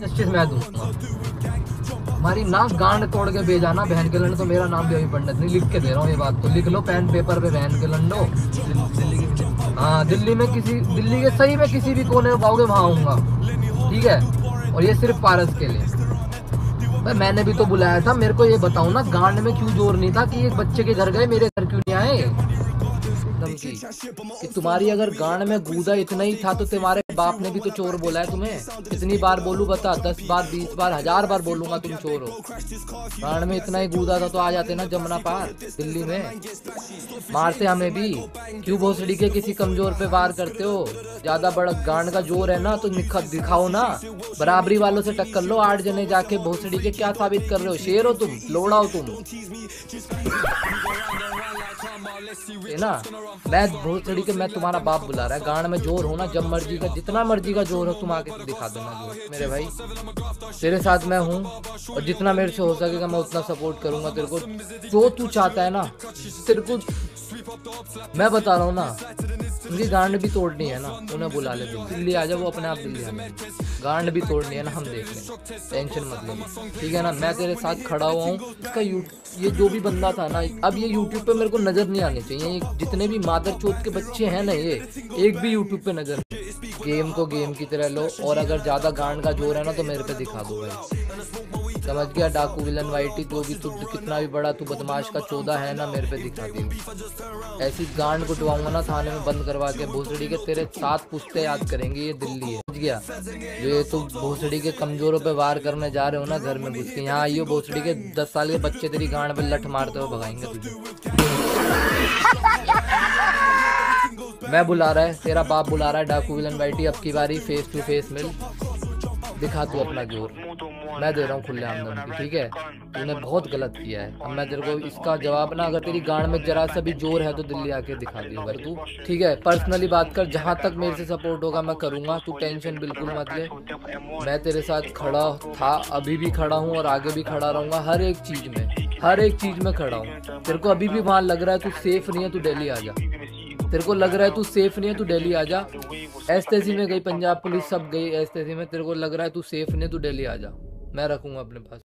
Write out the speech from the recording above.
Justice मैं दूँगा हमारी नाक गांड तोड़ के भेजा ना बहन के लंड तो मेरा नाम भी अभी पंडित नहीं लिख के दे रहा हूँ ये बात तो। लिख लो पेन पेपर पे बहन के लंडो। हाँ दिल्ली में किसी दिल्ली के सही में किसी भी कोने में पाओगे वहाँ आऊँगा। ठीक है? और ये सिर्फ़ पारस के लिए। भाई मैंने भी तो बुलाया था मेरे को ये बताओ ना गांड में क्यों ज़ोर नहीं था कि एक बच्चे के घर गए मेरे घर क्यों नहीं आए? कि तुम्हारी अगर गांड में गूदा इतना ही था तो तुम्हारे बाप ने भी तो चोर बोला है तुम्हें। कितनी बार बोलू बता, दस बार, बीस बार, हज़ार बार बोलूँगा तुम चोर हो। गांड में इतना ही गूदा था तो आ जाते ना जमुना पार, दिल्ली में। मारते हमें भी। क्यों भोसड़ी के किसी कमज़ोर पे वार करते हो? ज़्यादा बड़ा गांड का ज़ोर है ना तो दिखाओ ना। बराबरी वालों से टक्कर लो, आठ जने जाके भोसड़ी के क्या साबित कर रहे हो? शेर हो तुम, लोड़ा हो तुम। ना, मैं भोसड़ी के, मैं तुम्हारा बाप बुला रहा है। गांड में ज़ोर हो ना, जब मर्ज़ी का, जितना मर्ज़ी का ज़ोर हो, तुम आके दिखा देना मेरे भाई, तेरे साथ मैं हूँ, और जितना मेरे से हो सकेगा, मैं उतना सपोर्ट करूँगा तेरे को। जो तू चाहता है ना, तेरे को, मैं बता रहा हूँ ना उनकी गांड भी तोड़नी है ना, उन्हें बुला ले दिल्ली आ जाओ वो अपने आप दिल्ली आ जाए गांड भी तोड़ लिया ना, हम देख। लें टेंशन मत लो। ठीक है ना, मैं तेरे साथ खड़ा हुआ हूँ। इसका यू जो भी बंदा था ना, अब ये यूट्यूब पे मेरे को नज़र नहीं आने चाहिए। जितने भी मादर चोत के बच्चे हैं ना ये, एक भी यूट्यूब पे नज़र गेम को गेम की तरह लो, और अगर ज़्यादा गांड का ज़ोर है ना तो मेरे पे दिखा दो भाई। समझ गया, डाकू विलन वाइटी जो भी तू कितना भी बड़ा तू बदमाश का चौदह है ना, मेरे पे दिखा दी। ऐसी गांड कुटवाऊँगा ना, थाने में बंद करवा के भोसड़ी के तेरे साथ पुश्ते याद करेंगे, ये दिल्ली है। समझ गया? जो ये तू भोसड़ी के कमजोरों पे वार करने जा रहे हो ना, घर में घुस के, यहाँ आइयो, भोसड़ी के दस साल के बच्चे तेरी गांड पे लठ मारते हुए भगाएँगे तुझे। मैं बुला रहा है, तेरा बाप बुला रहा है, डाकू विलन वाइटी अब की बारी फेस टू फेस मिल। दिखा तू अपना ज़ोर। मैं दे रहा हूँ खुले आमदन की, ठीक है? तूने बहुत गलत किया है। अब मैं तेरे को इसका जवाब ना, अगर तेरी गांड में जरा सा भी ज़ोर है तो दिल्ली आके दिखा दी अगर तू, ठीक है? पर्सनली बात कर, जहाँ तक मेरे से सपोर्ट होगा, मैं करूँगा। तू टेंशन बिल्कुल मत ले। मैं तेरे साथ खड़ा था, अभी भी खड़ा हूँ और आगे भी खड़ा रहूँगा, हर एक चीज़ में, हर एक चीज़ में खड़ा हूँ। तेरे को अभी भी वहाँ लग रहा है तू सेफ़ नहीं है, तू डेली आ जा। तेरे को लग रहा है तू सेफ़ नहीं है, तू डेली आ जा। एस में गई, पंजाब पुलिस सब गई एस में तेरे को लग रहा है तू सेफ़ नहीं है, तू दिल्ली आ जा। मैं रखूँगा अपने पास।